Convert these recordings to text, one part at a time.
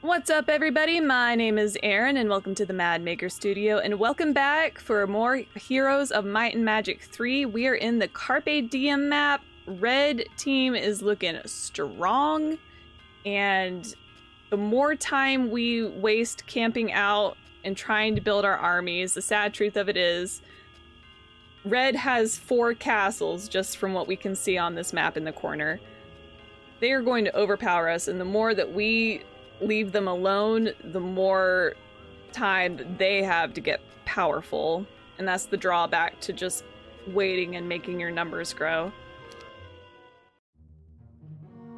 What's up, everybody? My name is Aaron, and welcome to the Madd Maker Studio, and welcome back for more Heroes of Might and Magic 3. We are in the Carpe Diem map. Red team is looking strong, and the more time we waste camping out and trying to build our armies, the sad truth of it is, Red has four castles just from what we can see on this map in the corner. They are going to overpower us, and the more that we leave them alone, the more time they have to get powerful. And that's the drawback to just waiting and making your numbers grow.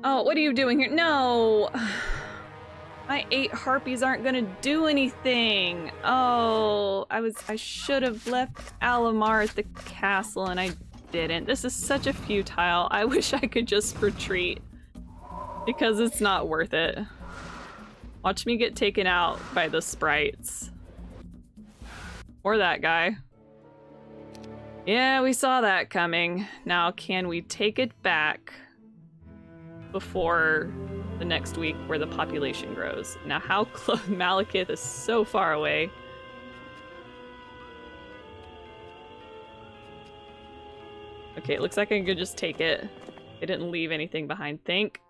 Oh, what are you doing here? No! My eight harpies aren't gonna do anything. Oh, I was- I should have left Alamar at the castle and I didn't. This is such a futile. I wish I could just retreat. Because it's not worth it. Watch me get taken out by the sprites. Or that guy. Yeah, we saw that coming. Now, can we take it back before the next week where the population grows? Now, how close? Malekith is so far away. Okay, it looks like I could just take it. It didn't leave anything behind. Thank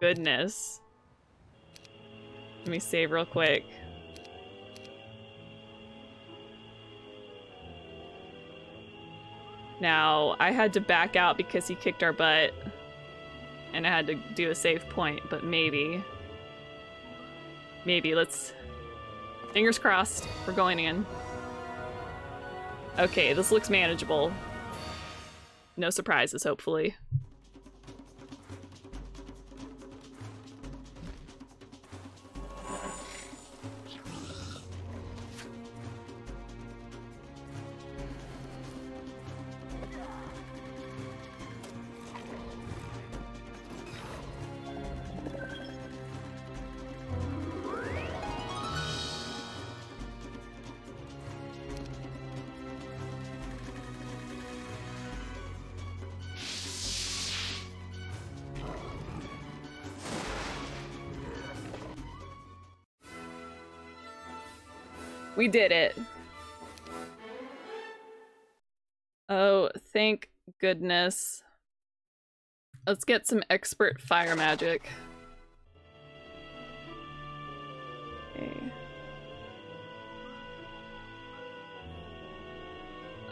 goodness. Let me save real quick. Now, I had to back out because he kicked our butt. And I had to do a save point, but maybe. Maybe, let's... Fingers crossed, we're going in. Okay, this looks manageable. No surprises, hopefully. We did it. Oh, thank goodness. Let's get some expert fire magic. Okay.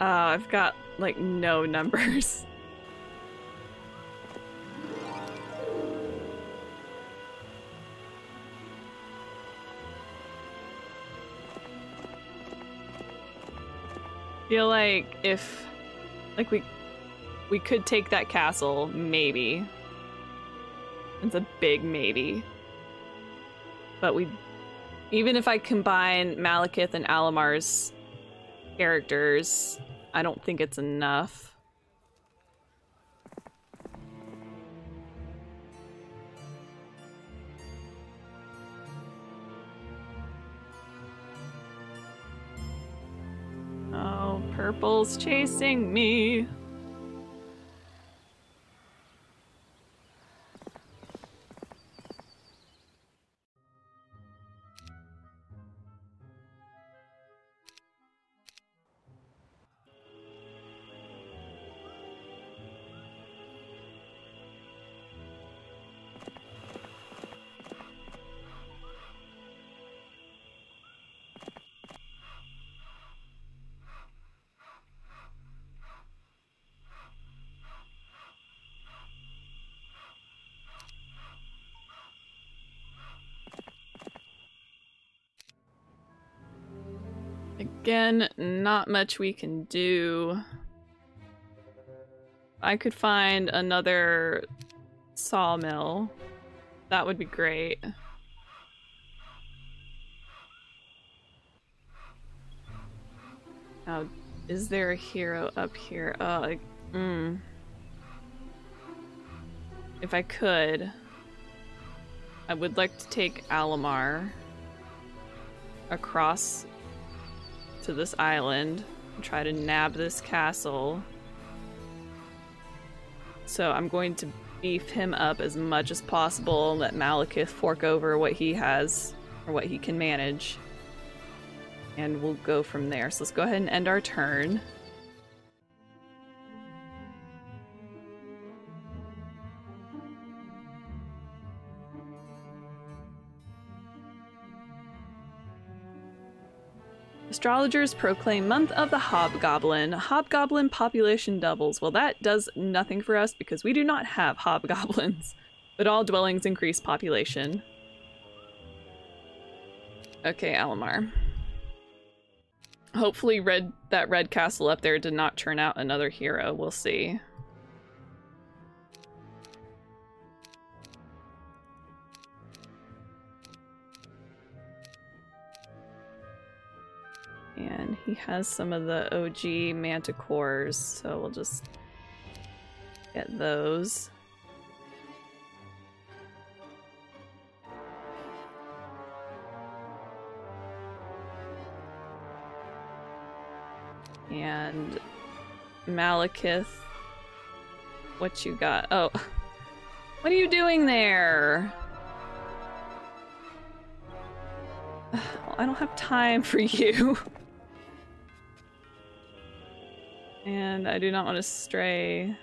Oh, I've got like no numbers. Feel like if like we we could take that castle maybe. It's a big maybe. But we even if i combine malekith and alamar's characters i don't think it's enough purple's chasing me. Again, not much we can do. I could find another sawmill. That would be great. Now, is there a hero up here? Oh, mm. If I could, I would like to take Alamar across to this island and try to nab this castle. So I'm going to beef him up as much as possible let Malekith fork over what he has or what he can manage. And we'll go from there. So let's go ahead and end our turn. Astrologers proclaim month of the hobgoblin. Hobgoblin population doubles. Well, that does nothing for us because we do not have hobgoblins, but all dwellings increase population. Okay, Alamar. Hopefully red that red castle up there did not turn out another hero. We'll see. Has some of the OG manticores, so we'll just get those. And Malekith, what you got? Oh, what are you doing there? I don't have time for you. And I do not want to stray.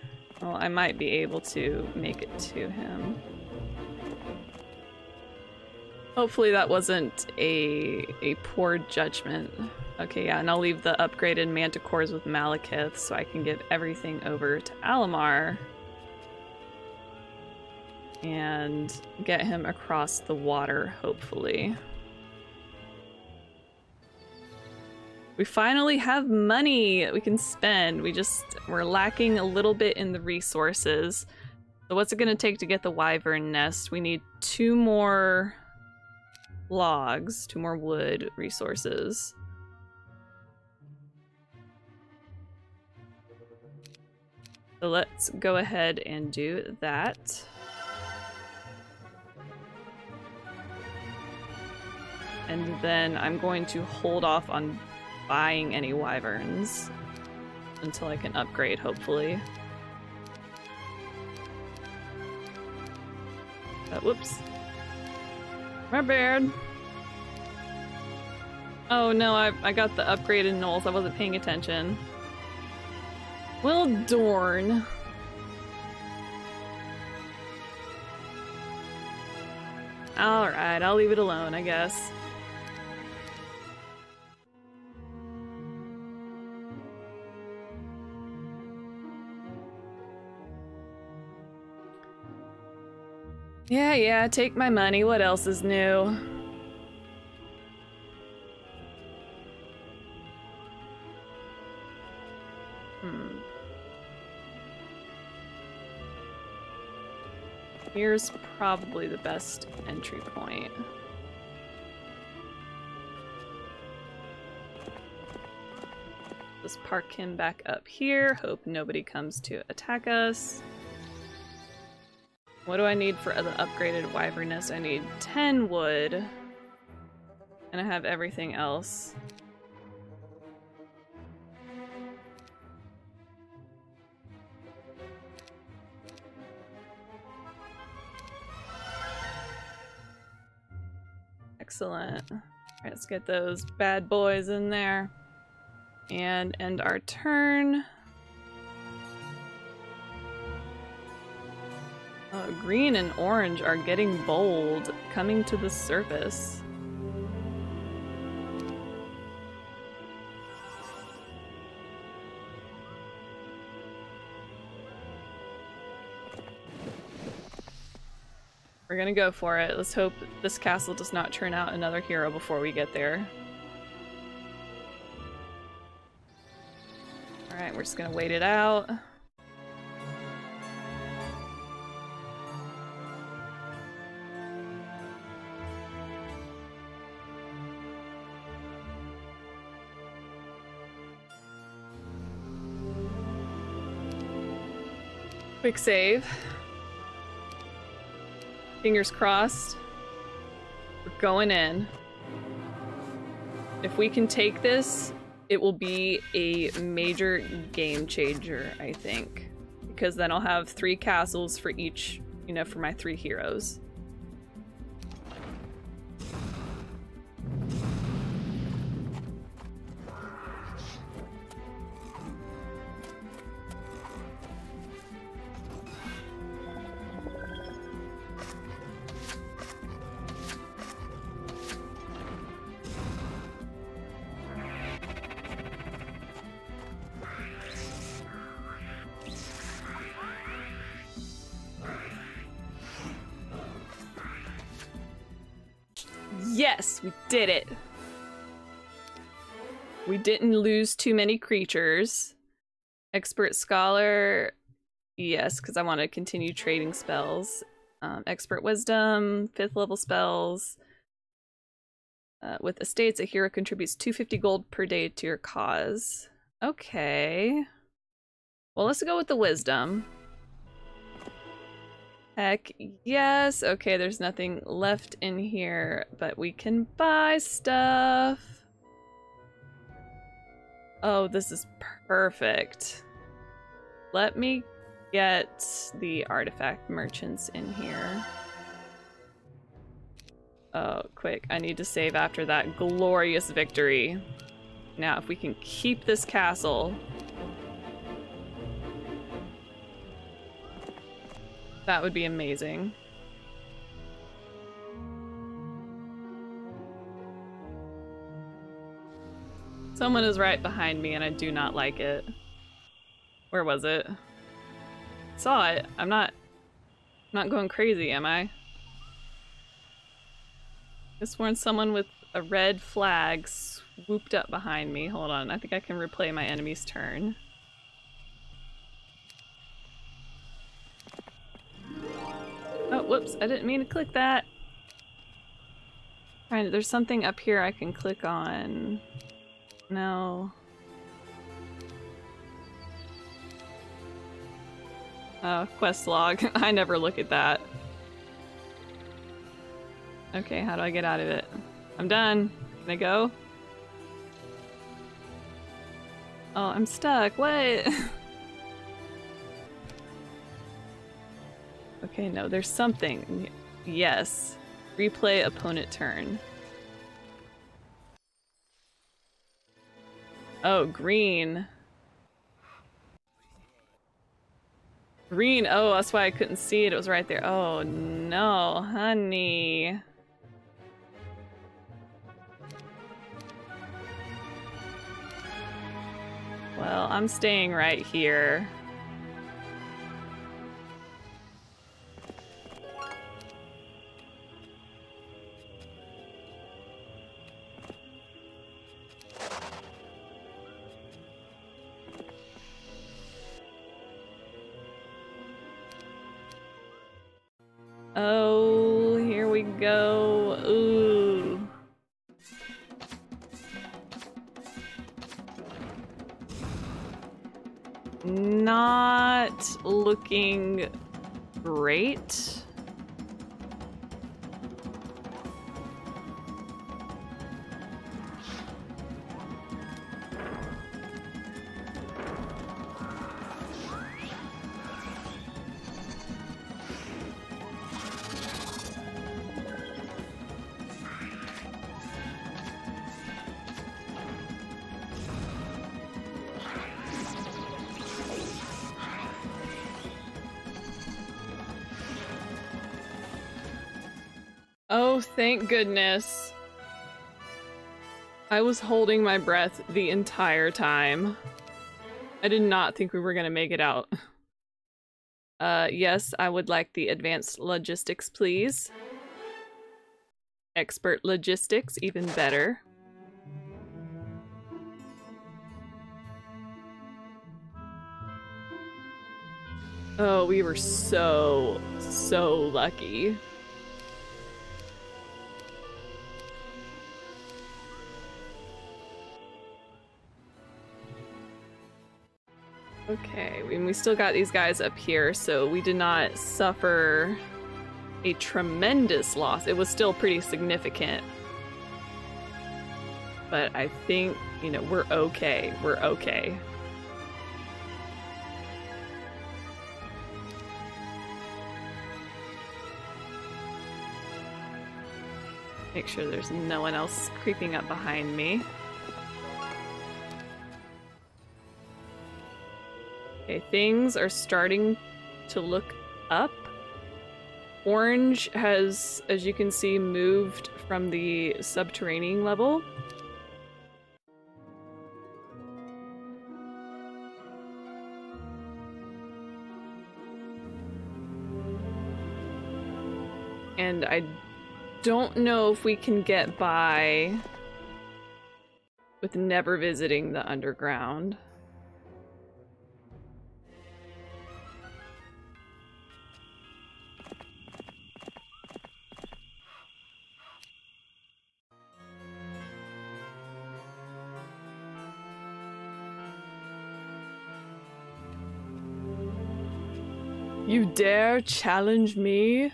Well, I might be able to make it to him. Hopefully that wasn't a a poor judgment. Okay, yeah, and I'll leave the upgraded manticores with Malekith so I can give everything over to Alamar. And get him across the water, hopefully. We finally have money we can spend. We just, we're lacking a little bit in the resources. So what's it gonna take to get the wyvern nest? We need two more logs, two more wood resources. So let's go ahead and do that. And then I'm going to hold off on buying any wyverns until I can upgrade, hopefully. Uh, whoops. My bad. Oh no, I, I got the upgraded gnolls. I wasn't paying attention. Well, Dorn. Alright, I'll leave it alone, I guess. Yeah, yeah, take my money. What else is new? Hmm. Here's probably the best entry point. Let's park him back up here. Hope nobody comes to attack us. What do I need for the upgraded wyvern nest? I need 10 wood. And I have everything else. Excellent. Let's get those bad boys in there. And end our turn. Green and orange are getting bold, coming to the surface. We're gonna go for it. Let's hope this castle does not turn out another hero before we get there. Alright, we're just gonna wait it out. Quick save. Fingers crossed. We're going in. If we can take this, it will be a major game changer, I think. Because then I'll have three castles for each, you know, for my three heroes. Yes, we did it. We didn't lose too many creatures. Expert Scholar, yes, because I want to continue trading spells. Um, Expert Wisdom, fifth level spells. Uh, with estates, a hero contributes 250 gold per day to your cause. Okay. Well, let's go with the Wisdom. Heck yes. Okay, there's nothing left in here, but we can buy stuff. Oh, this is perfect. Let me get the artifact merchants in here. Oh, quick. I need to save after that glorious victory. Now, if we can keep this castle, That would be amazing. Someone is right behind me and I do not like it. Where was it? Saw it. I'm not not going crazy, am I? This one someone with a red flag swooped up behind me. Hold on, I think I can replay my enemy's turn. Whoops, I didn't mean to click that. Alright, there's something up here I can click on. No. Oh, quest log. I never look at that. Okay, how do I get out of it? I'm done. Can I go? Oh, I'm stuck. What? Okay, no, there's something. Yes. Replay opponent turn. Oh, green. Green, oh, that's why I couldn't see it. It was right there. Oh, no, honey. Well, I'm staying right here. We go. Ooh. Not looking great. Oh, thank goodness. I was holding my breath the entire time. I did not think we were gonna make it out. Uh, yes, I would like the advanced logistics, please. Expert logistics, even better. Oh, we were so, so lucky. Okay, and we still got these guys up here, so we did not suffer a tremendous loss. It was still pretty significant. But I think, you know, we're okay. We're okay. Make sure there's no one else creeping up behind me. Okay, things are starting to look up. Orange has, as you can see, moved from the subterranean level. And I don't know if we can get by with never visiting the underground. You dare challenge me?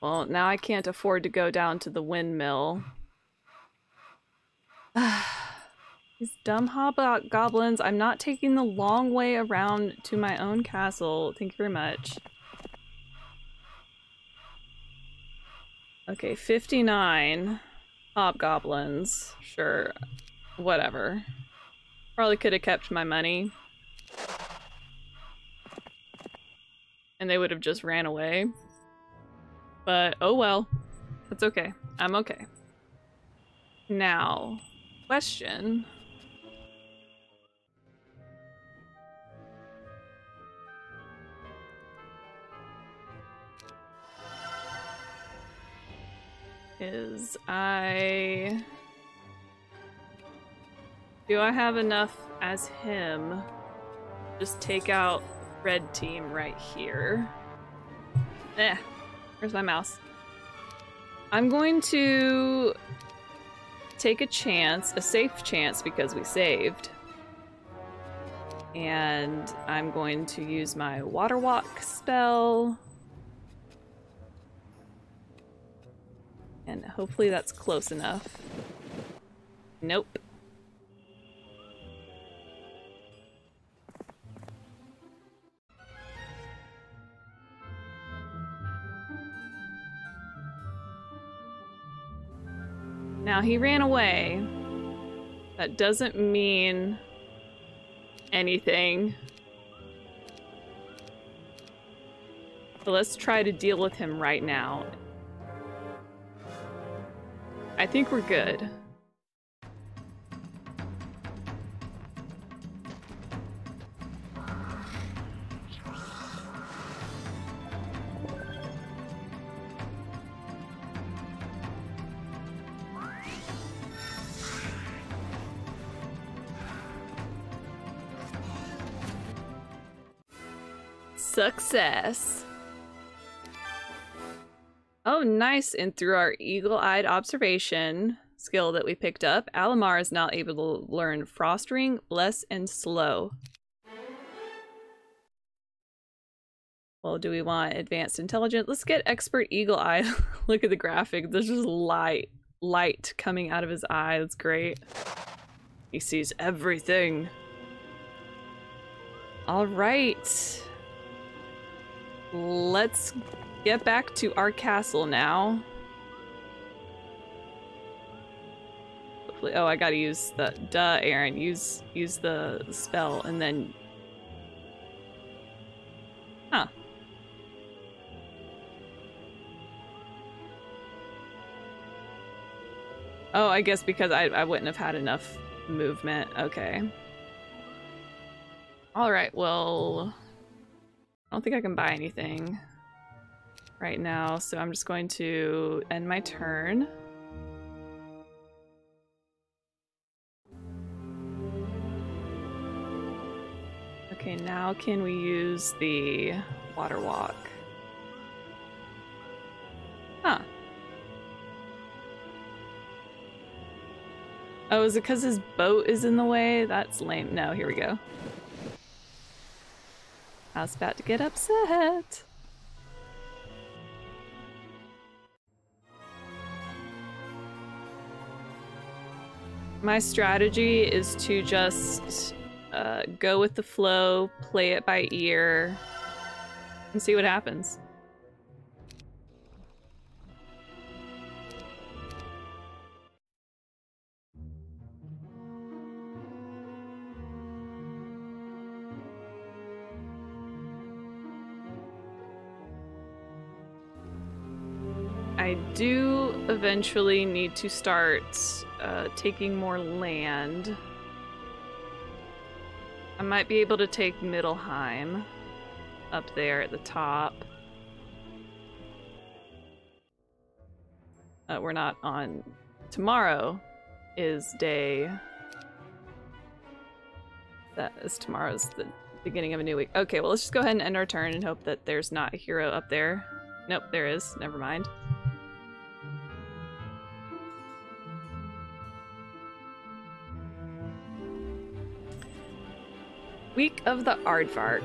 Well, now I can't afford to go down to the windmill. These dumb hobgoblins, I'm not taking the long way around to my own castle. Thank you very much. Okay, 59 hobgoblins. Sure, whatever. Probably could have kept my money. And they would have just ran away. But oh well. That's okay. I'm okay. Now, question. Is I... Do I have enough as him? Just take out red team right here. Eh, where's my mouse? I'm going to take a chance, a safe chance because we saved. And I'm going to use my water walk spell. And hopefully that's close enough. Nope. Now, he ran away. That doesn't mean anything. So let's try to deal with him right now. I think we're good. Success. Oh, nice. And through our eagle-eyed observation skill that we picked up, Alamar is now able to learn Frost Ring, Bless, and Slow. Well, do we want Advanced Intelligence? Let's get Expert Eagle Eye. Look at the graphic. There's just light, light coming out of his eye. That's great. He sees everything. All right. Let's get back to our castle now. Hopefully, oh, I gotta use the, duh, Aaron, use, use the spell and then, huh. Oh, I guess because I, I wouldn't have had enough movement. Okay. Alright, well... I don't think I can buy anything right now, so I'm just going to end my turn. Okay, now can we use the water walk? Huh. Oh, is it because his boat is in the way? That's lame. No, here we go. Was about to get upset. My strategy is to just uh, go with the flow, play it by ear, and see what happens. I do eventually need to start uh, taking more land. I might be able to take Middleheim up there at the top. Uh, we're not on. Tomorrow is day. That is tomorrow's the beginning of a new week. Okay, well let's just go ahead and end our turn and hope that there's not a hero up there. Nope, there is. Never mind. Week of the Aardvark.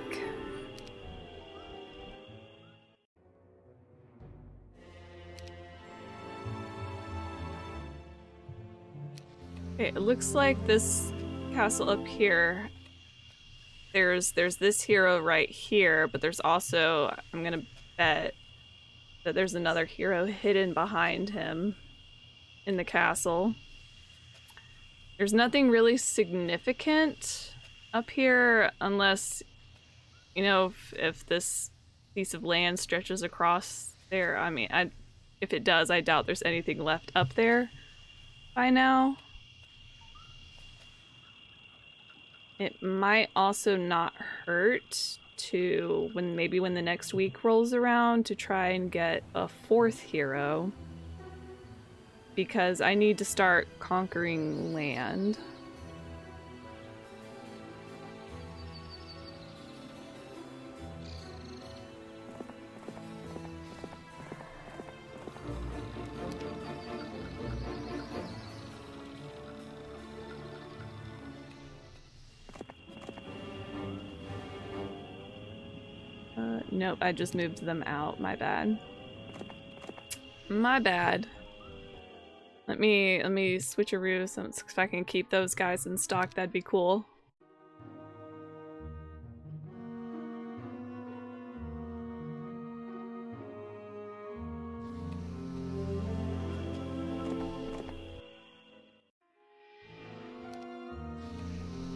Okay, it looks like this castle up here. There's there's this hero right here, but there's also I'm gonna bet that there's another hero hidden behind him in the castle. There's nothing really significant up here unless you know if, if this piece of land stretches across there. I mean, I if it does, I doubt there's anything left up there by now. It might also not hurt to when maybe when the next week rolls around to try and get a fourth hero because I need to start conquering land. Nope, I just moved them out. My bad. My bad. Let me let me switcheroo so if I can keep those guys in stock, that'd be cool.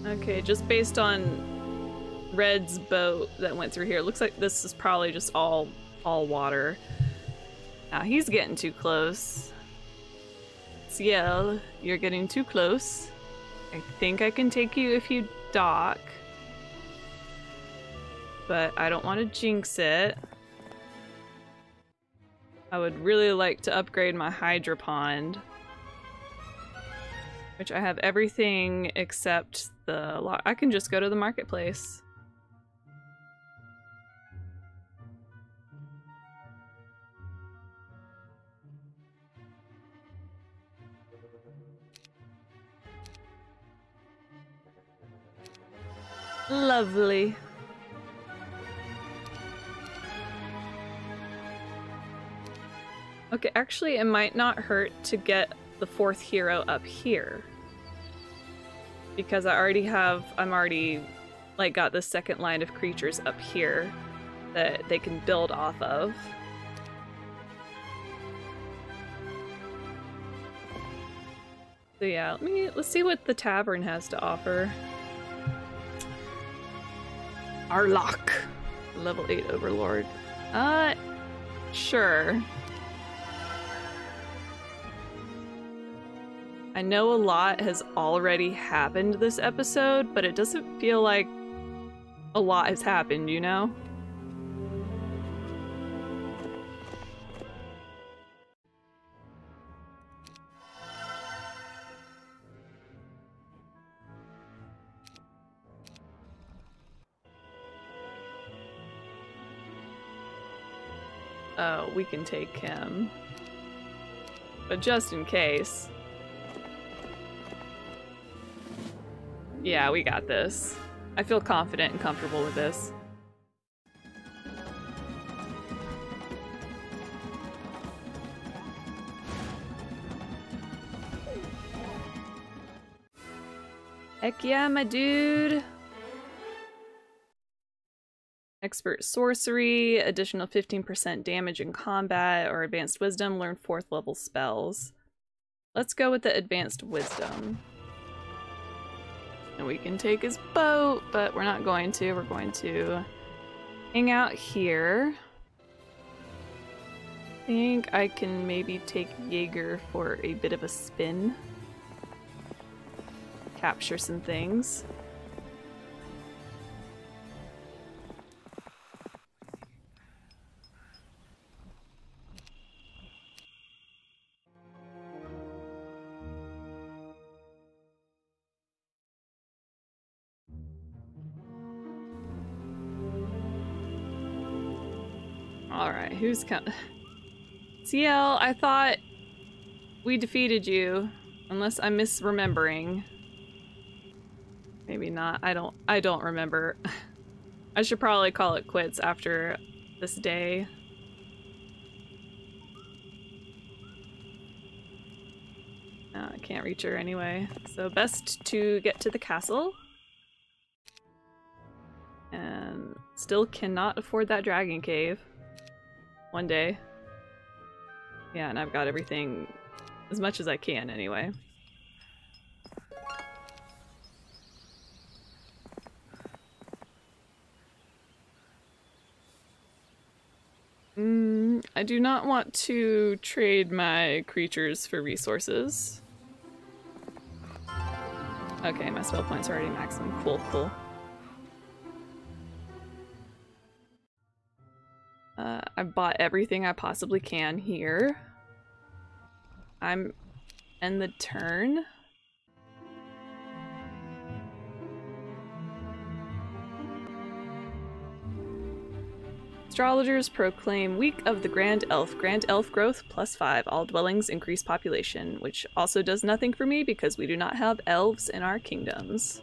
Okay, just based on Red's boat that went through here, looks like this is probably just all all water. Now he's getting too close. Ciele, you're getting too close. I think I can take you if you dock. But I don't want to jinx it. I would really like to upgrade my Hydra Pond. Which I have everything except the. I can just go to the marketplace. Lovely. Okay, actually, it might not hurt to get the fourth hero up here. Because I already have, I'm already, like, got the second line of creatures up here that they can build off of. So yeah, let me, let's see what the tavern has to offer. Arlach. Level 8 Overlord. Uh, sure. I know a lot has already happened this episode, but it doesn't feel like a lot has happened, you know? Oh, we can take him. But just in case. Yeah, we got this. I feel confident and comfortable with this. Heck yeah, my dude! Expert Sorcery, additional 15% damage in combat, or Advanced Wisdom, learn 4th level spells. Let's go with the Advanced Wisdom. And we can take his boat, but we're not going to. We're going to hang out here. I think I can maybe take Jaegar for a bit of a spin. Capture some things. Who's coming? Ciele, I thought we defeated you. Unless I'm misremembering. Maybe not. I don't I don't remember. I should probably call it quits after this day. I can't reach her anyway. So best to get to the castle. And still cannot afford that dragon cave. One day. Yeah, and I've got everything as much as I can anyway. Mm, I do not want to trade my creatures for resources. Okay, my spell points are already maximum. Cool, cool. Uh, I bought everything I possibly can here. I'm end the turn. Astrologers proclaim Week of the Grand Elf. Grand Elf growth plus 5. All dwellings increase population, which also does nothing for me because we do not have elves in our kingdoms.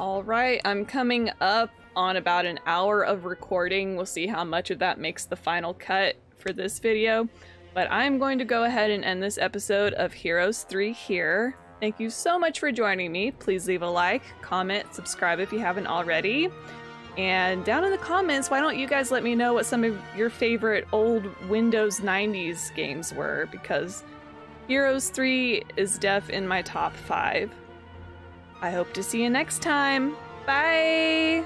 Alright, I'm coming up on about an hour of recording. We'll see how much of that makes the final cut for this video. But I'm going to go ahead and end this episode of Heroes 3 here. Thank you so much for joining me. Please leave a like, comment, subscribe if you haven't already. And down in the comments, why don't you guys let me know what some of your favorite old Windows 90s games were? Because Heroes 3 is def in my top 5. I hope to see you next time. Bye!